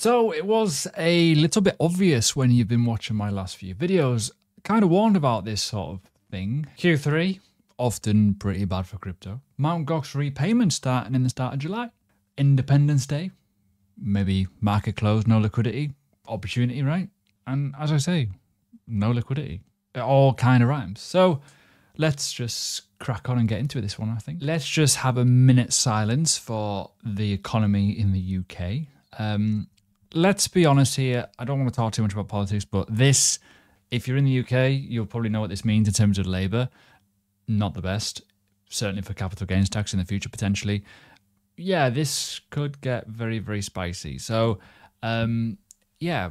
So it was a little bit obvious when you've been watching my last few videos. Kind of warned about this sort of thing. Q3, often pretty bad for crypto. Mount Gox repayment starting in the start of July. Independence Day, maybe market close, no liquidity, opportunity, right? And as I say, no liquidity. It all kind of rhymes. So let's just crack on and get into this one, I think. Let's just have a minute silence for the economy in the UK. Um, let's be honest here. I don't want to talk too much about politics, but this, if you're in the UK, you'll probably know what this means in terms of Labour. Not the best, certainly for capital gains tax in the future, potentially. Yeah, this could get very, very spicy. So, um, yeah,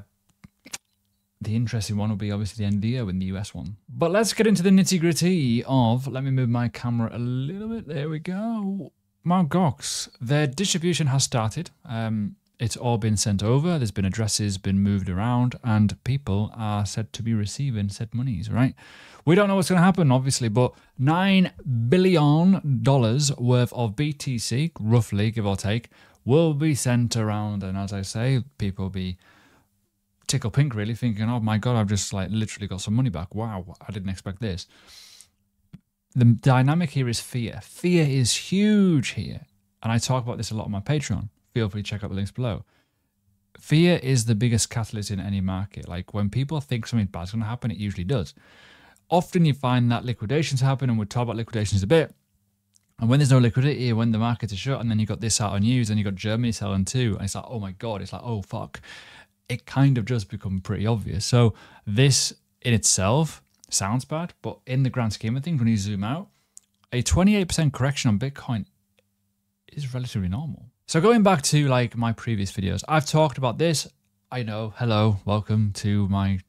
the interesting one will be obviously the end of the year with the US one. But let's get into the nitty gritty of, let me move my camera a little bit. There we go. Mount Gox, their distribution has started. Um, it's all been sent over. There's been addresses been moved around, and people are said to be receiving said monies. Right? We don't know what's going to happen, obviously, but nine billion dollars worth of BTC, roughly give or take, will be sent around. And as I say, people be tickle pink, really, thinking, "Oh my god, I've just like literally got some money back. Wow, I didn't expect this." The dynamic here is fear. Fear is huge here, and I talk about this a lot on my Patreon feel free to check out the links below. Fear is the biggest catalyst in any market. Like when people think something bad's going to happen, it usually does. Often you find that liquidations happen, and we'll talk about liquidations a bit. And when there's no liquidity, when the markets are shut, and then you got this out on news, and you got Germany selling too, and it's like, oh my god, it's like, oh fuck. It kind of does become pretty obvious. So this in itself sounds bad, but in the grand scheme of things, when you zoom out, a 28% correction on Bitcoin is relatively normal. So going back to like my previous videos, I've talked about this. I know, hello, welcome to my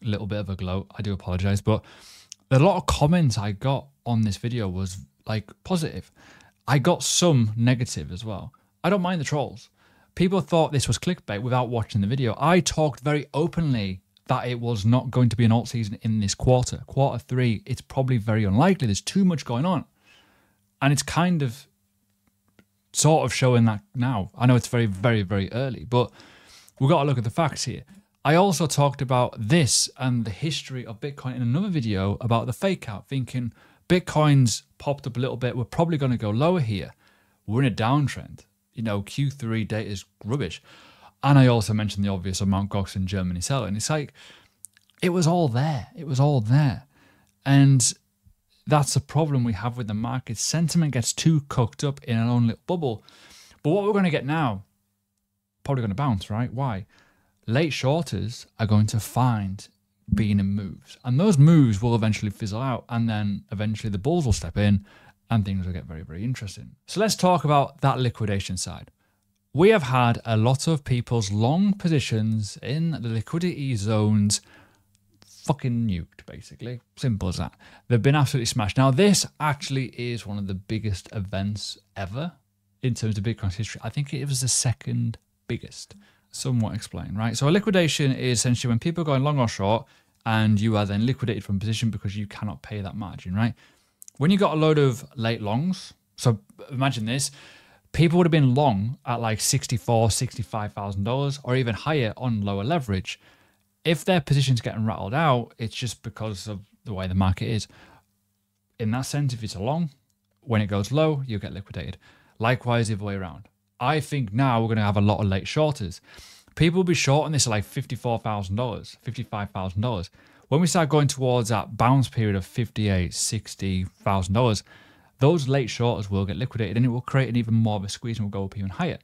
little bit of a gloat. I do apologize, but a lot of comments I got on this video was like positive. I got some negative as well. I don't mind the trolls. People thought this was clickbait without watching the video. I talked very openly that it was not going to be an alt season in this quarter. Quarter three, it's probably very unlikely. There's too much going on. And it's kind of sort of showing that now. I know it's very, very, very early, but we've got to look at the facts here. I also talked about this and the history of Bitcoin in another video about the fake out, thinking Bitcoin's popped up a little bit. We're probably going to go lower here. We're in a downtrend. You know, Q3 data is rubbish. And I also mentioned the obvious of Mount Gox in Germany selling. It's like, it was all there. It was all there. And that's a problem we have with the market. Sentiment gets too cooked up in an own little bubble. But what we're going to get now, probably going to bounce, right? Why? Late shorters are going to find being in moves. And those moves will eventually fizzle out. And then eventually the bulls will step in and things will get very, very interesting. So let's talk about that liquidation side. We have had a lot of people's long positions in the liquidity zones fucking nuked, basically. Simple as that. They've been absolutely smashed. Now, this actually is one of the biggest events ever in terms of Bitcoin's history. I think it was the second biggest. Somewhat explained, right? So a liquidation is essentially when people are going long or short and you are then liquidated from position because you cannot pay that margin, right? When you got a load of late longs, so imagine this, people would have been long at like $64, $65,000 or even higher on lower leverage if their position's getting rattled out, it's just because of the way the market is. In that sense, if it's a long, when it goes low, you'll get liquidated. Likewise, the other way around. I think now we're going to have a lot of late shorters. People will be short on this at like $54,000, $55,000. When we start going towards that bounce period of $58,000, $60,000, those late shorters will get liquidated and it will create an even more of a squeeze and will go up even higher.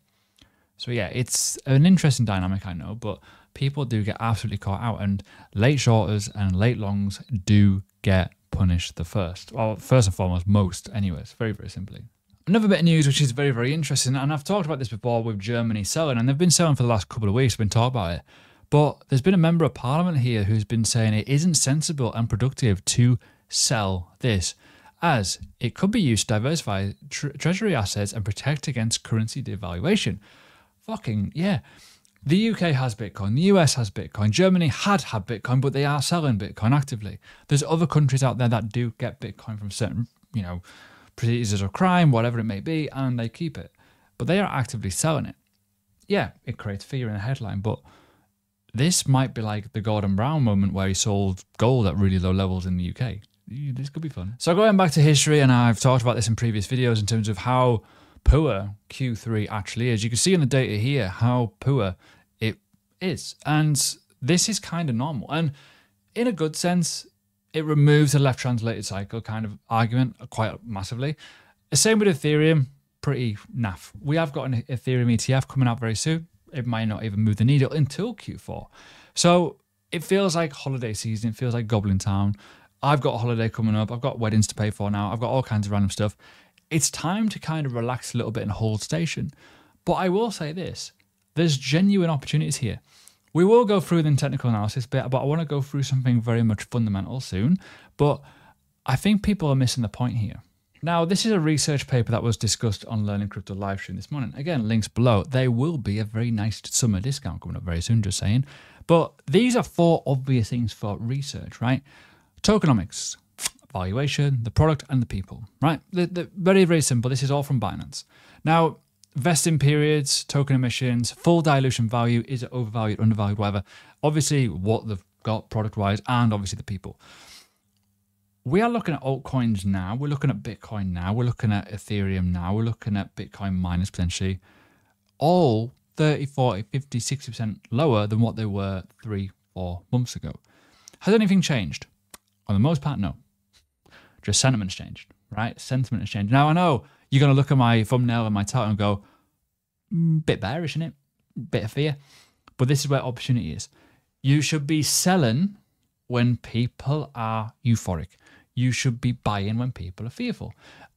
So yeah, it's an interesting dynamic, I know, but people do get absolutely caught out, and late shorters and late longs do get punished the first. Well, first and foremost, most, anyways, very, very simply. Another bit of news which is very, very interesting, and I've talked about this before with Germany selling, and they've been selling for the last couple of weeks, been talking about it. But there's been a member of parliament here who's been saying it isn't sensible and productive to sell this, as it could be used to diversify tre- treasury assets and protect against currency devaluation. Fucking yeah. The UK has Bitcoin, the US has Bitcoin, Germany had had Bitcoin, but they are selling Bitcoin actively. There's other countries out there that do get Bitcoin from certain, you know, procedures of crime, whatever it may be, and they keep it. But they are actively selling it. yeah, it creates fear in the headline, but this might be like the Gordon Brown moment where he sold gold at really low levels in the UK. This could be fun. So going back to history, and I've talked about this in previous videos in terms of how poor Q3 actually is. You can see in the data here how poor it is. And this is kind of normal. And in a good sense, it removes the left translated cycle kind of argument quite massively. The same with Ethereum, pretty naff. We have got an Ethereum ETF coming out very soon. It might not even move the needle until Q4. So it feels like holiday season. It feels like Goblin Town. I've got a holiday coming up. I've got weddings to pay for now. I've got all kinds of random stuff. It's time to kind of relax a little bit and hold station. But I will say this there's genuine opportunities here. We will go through the technical analysis bit, but I want to go through something very much fundamental soon. But I think people are missing the point here. Now, this is a research paper that was discussed on Learning Crypto live stream this morning. Again, links below. There will be a very nice summer discount coming up very soon, just saying. But these are four obvious things for research, right? Tokenomics, valuation, the product, and the people, right? The, the, very, very simple. This is all from Binance. Now, vesting periods, token emissions, full dilution value, is it overvalued, undervalued, whatever. Obviously, what they've got product wise, and obviously the people. We are looking at altcoins now. We're looking at Bitcoin now. We're looking at Ethereum now. We're looking at Bitcoin miners potentially. All 30, 40, 50, 60% lower than what they were three, four months ago. Has anything changed? On the most part, no. Just sentiment's changed, right? Sentiment has changed. Now I know you're going to look at my thumbnail and my title and go, mm, bit bearish, isn't it? Bit of fear. But this is where opportunity is. You should be selling when people are euphoric. You should be buying when people are fearful.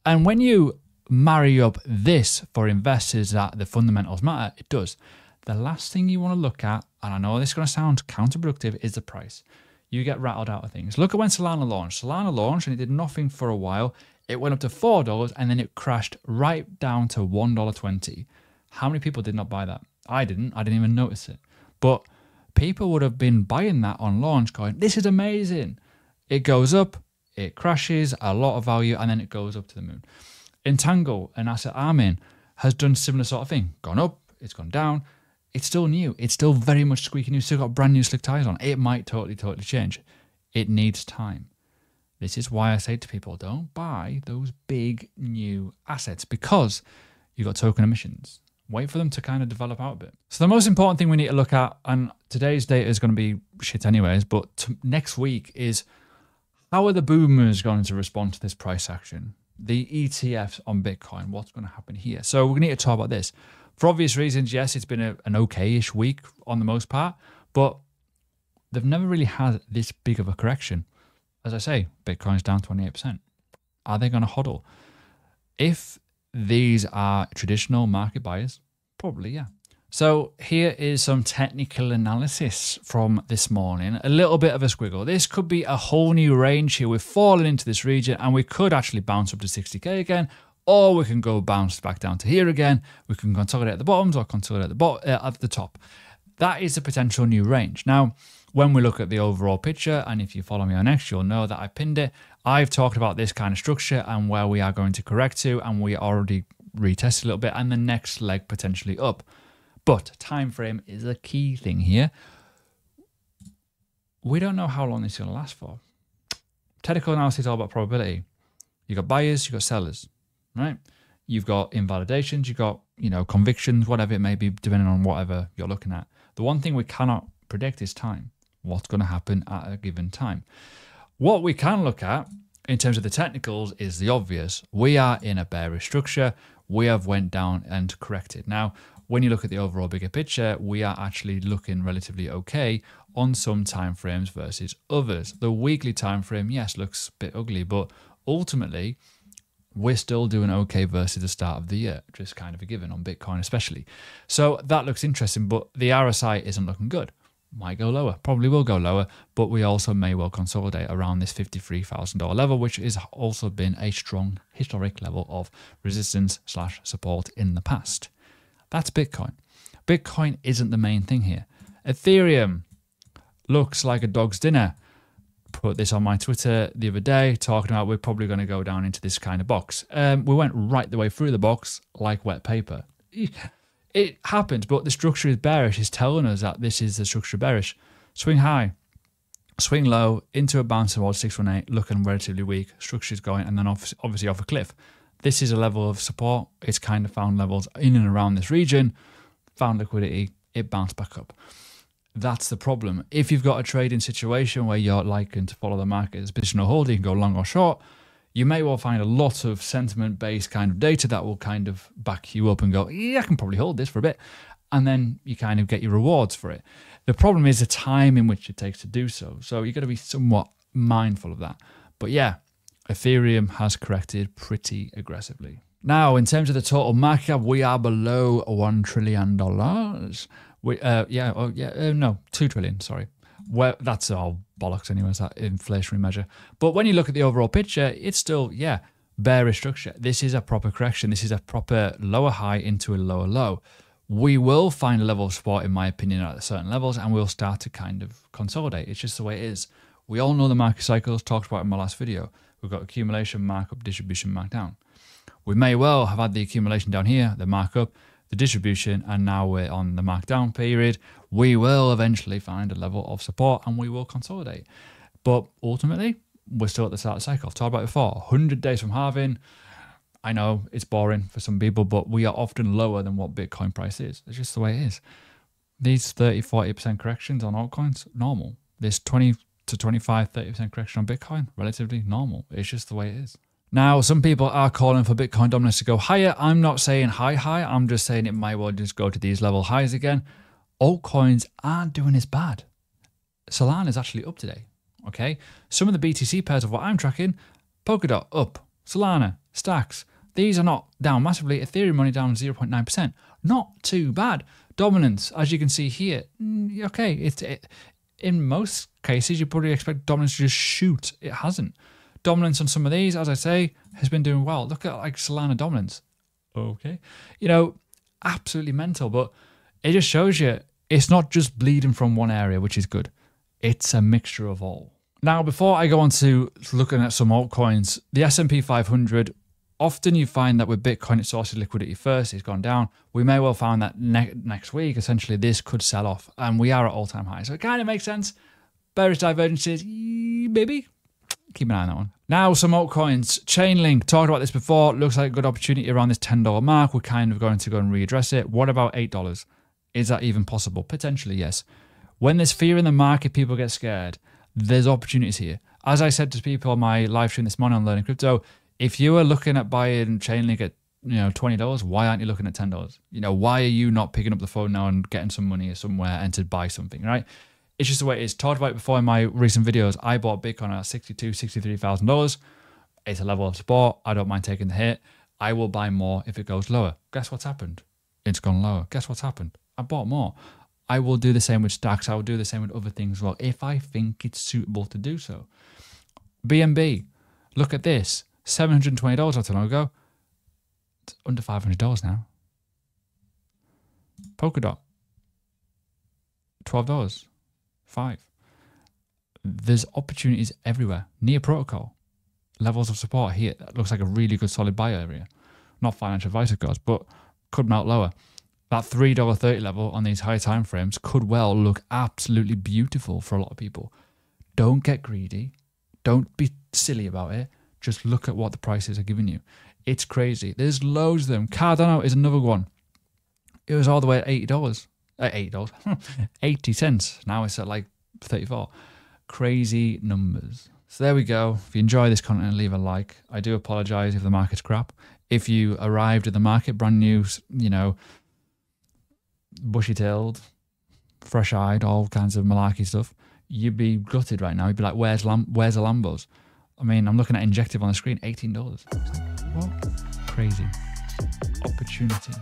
And when you marry up this for investors that the fundamentals matter, it does. The last thing you want to look at, and I know this is going to sound counterproductive, is the price. You get rattled out of things. Look at when Solana launched. Solana launched and it did nothing for a while. It went up to $4 and then it crashed right down to $1.20. How many people did not buy that? I didn't. I didn't even notice it. But people would have been buying that on launch going, this is amazing. It goes up, it crashes, a lot of value, and then it goes up to the moon. Entangle, an asset I'm in, has done similar sort of thing. Gone up, it's gone down. It's still new. It's still very much squeaky new. Still got brand new slick tires on. It might totally, totally change. It needs time. This is why I say to people, don't buy those big new assets because you've got token emissions. Wait for them to kind of develop out a bit. So the most important thing we need to look at, and today's data is going to be shit anyways, but next week is how are the boomers going to respond to this price action? The ETFs on Bitcoin, what's going to happen here? So we're going to need to talk about this. For obvious reasons, yes, it's been a, an okay-ish week on the most part, but they've never really had this big of a correction as I say, Bitcoin's down 28%. Are they going to hodl? If these are traditional market buyers, probably, yeah. So here is some technical analysis from this morning. A little bit of a squiggle. This could be a whole new range here. We've fallen into this region and we could actually bounce up to 60k again, or we can go bounce back down to here again. We can consolidate at the bottoms or consolidate at the, bottom, uh, at the top. That is a potential new range. Now, when we look at the overall picture, and if you follow me on X, you'll know that I pinned it. I've talked about this kind of structure and where we are going to correct to, and we already retested a little bit, and the next leg potentially up. But time frame is a key thing here. We don't know how long this is going to last for. Technical analysis is all about probability. You've got buyers, you've got sellers, right? You've got invalidations, you've got, you know, convictions, whatever it may be, depending on whatever you're looking at. The one thing we cannot predict is time what's going to happen at a given time. What we can look at in terms of the technicals is the obvious. We are in a bearish structure. We have went down and corrected. Now, when you look at the overall bigger picture, we are actually looking relatively okay on some time frames versus others. The weekly time frame, yes, looks a bit ugly, but ultimately, we're still doing okay versus the start of the year, just kind of a given on Bitcoin, especially. So that looks interesting, but the RSI isn't looking good might go lower, probably will go lower, but we also may well consolidate around this $53,000 level, which has also been a strong historic level of resistance slash support in the past. That's Bitcoin. Bitcoin isn't the main thing here. Ethereum looks like a dog's dinner. Put this on my Twitter the other day, talking about we're probably going to go down into this kind of box. Um, we went right the way through the box like wet paper it happens, but the structure is bearish. Is telling us that this is the structure bearish. Swing high, swing low into a bounce towards 618, looking relatively weak. Structure is going, and then obviously off a cliff. This is a level of support. It's kind of found levels in and around this region, found liquidity, it bounced back up. That's the problem. If you've got a trading situation where you're liking to follow the market as or hold, you can go long or short. You may well find a lot of sentiment based kind of data that will kind of back you up and go, yeah, I can probably hold this for a bit. And then you kind of get your rewards for it. The problem is the time in which it takes to do so. So you've got to be somewhat mindful of that. But yeah, Ethereum has corrected pretty aggressively. Now, in terms of the total market cap, we are below $1 trillion. We, uh, yeah, oh, yeah, uh, no, 2 trillion, sorry. Well, that's all bollocks anyway, that inflationary measure. But when you look at the overall picture, it's still, yeah, bearish structure. This is a proper correction. This is a proper lower high into a lower low. We will find a level of support, in my opinion, at certain levels, and we'll start to kind of consolidate. It's just the way it is. We all know the market cycles, talked about in my last video. We've got accumulation, markup, distribution, markdown. We may well have had the accumulation down here, the markup, the distribution, and now we're on the markdown period. We will eventually find a level of support and we will consolidate. But ultimately, we're still at the start of the cycle. I've talked about it before 100 days from halving. I know it's boring for some people, but we are often lower than what Bitcoin price is. It's just the way it is. These 30, 40% corrections on altcoins, normal. This 20 to 25, 30% correction on Bitcoin, relatively normal. It's just the way it is. Now, some people are calling for Bitcoin dominance to go higher. I'm not saying high, high. I'm just saying it might well just go to these level highs again. Altcoins aren't doing as bad. Solana is actually up today. Okay. Some of the BTC pairs of what I'm tracking, Polkadot up, Solana, Stacks. These are not down massively. Ethereum money down 0.9%. Not too bad. Dominance, as you can see here, mm, okay. It's it, in most cases you probably expect dominance to just shoot. It hasn't. Dominance on some of these, as I say, has been doing well. Look at like Solana dominance. Okay. You know, absolutely mental, but it just shows you it's not just bleeding from one area, which is good. It's a mixture of all. Now, before I go on to looking at some altcoins, the S&P 500, often you find that with Bitcoin, it sources liquidity first, it's gone down. We may well find that ne next week, essentially, this could sell off, and we are at all-time highs. So it kind of makes sense. Bearish divergences, maybe, keep an eye on that one. Now, some altcoins. Chainlink, talked about this before. Looks like a good opportunity around this $10 mark. We're kind of going to go and readdress it. What about $8? Is that even possible? Potentially, yes. When there's fear in the market, people get scared. There's opportunities here. As I said to people on my live stream this morning on Learning Crypto, if you are looking at buying Chainlink at you know twenty dollars, why aren't you looking at ten dollars? You know, why are you not picking up the phone now and getting some money somewhere and to buy something, right? It's just the way it is. Talked about it before in my recent videos. I bought Bitcoin at $62,000, $63,000. It's a level of support. I don't mind taking the hit. I will buy more if it goes lower. Guess what's happened? It's gone lower. Guess what's happened? I bought more. I will do the same with stacks. I will do the same with other things as well if I think it's suitable to do so. BNB, look at this. $720 not too long ago. It's under $500 now. Polkadot, $12 five. There's opportunities everywhere. Near protocol, levels of support here. That looks like a really good solid buy area. Not financial advice, of course, but could melt lower. That $3.30 level on these high time frames could well look absolutely beautiful for a lot of people. Don't get greedy. Don't be silly about it. Just look at what the prices are giving you. It's crazy. There's loads of them. Cardano is another one. It was all the way at $80 Uh, eight dollars, eighty cents. Now it's at like thirty-four. Crazy numbers. So there we go. If you enjoy this content, leave a like. I do apologize if the market's crap. If you arrived at the market brand new, you know, bushy-tailed, fresh-eyed, all kinds of malarkey stuff, you'd be gutted right now. You'd be like, "Where's Lam- Where's the Lambos?" I mean, I'm looking at Injective on the screen, eighteen dollars. What? Crazy opportunity.